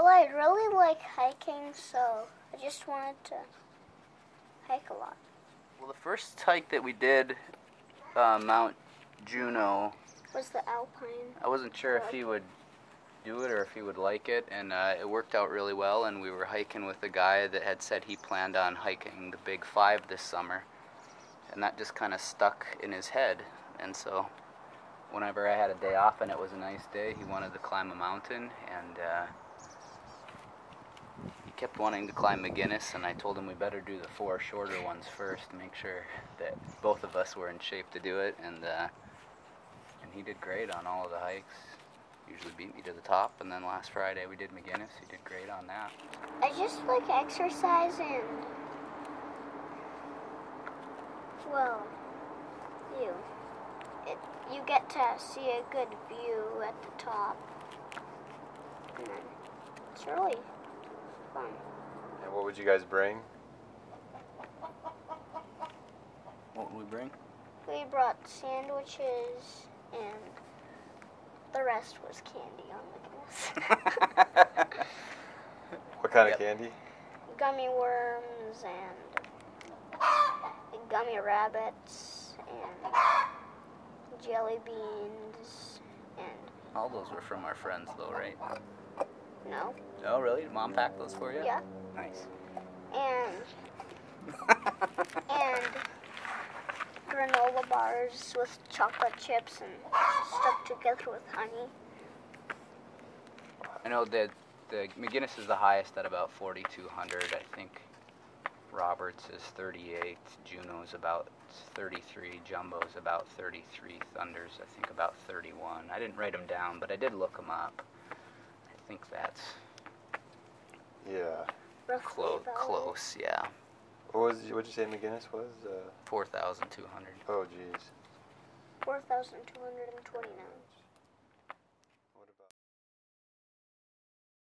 Well, I really like hiking, so I just wanted to hike a lot. Well, the first hike that we did, uh, Mount Juneau, Was the Alpine? I wasn't sure if he would do it or if he would like it, and uh, it worked out really well. And we were hiking with a guy that had said he planned on hiking the Big Five this summer, and that just kind of stuck in his head. And so, whenever I had a day off and it was a nice day, he wanted to climb a mountain, and uh, kept wanting to climb McGinnis. And I told him we better do the four shorter ones first to make sure that both of us were in shape to do it. And uh, and he did great on all of the hikes. Usually beat me to the top, and then last Friday we did McGinnis. He did great on that. I just like exercise and well, you. It you get to see a good view at the top, and it's really would you guys bring? What would we bring? We brought sandwiches and the rest was candy on the goodness. What kind Yep. of candy? gummy worms and gummy rabbits and jelly beans and All those were from our friends, though, right? no, Oh, really? Did Mom packed those for you? yeah, Nice. and and granola bars with chocolate chips and stuck together with honey. I know that the McGinnis is the highest at about 4,200. I think Roberts is 38. Juneau's about 33. Jumbo's about 33. Thunder's, I think, about 31. I didn't write them down, but I did look them up. I think that's Yeah. Roughly clo- close, yeah. What was what'd you say McGinnis was? Uh, 4,200. oh jeez. 4,229.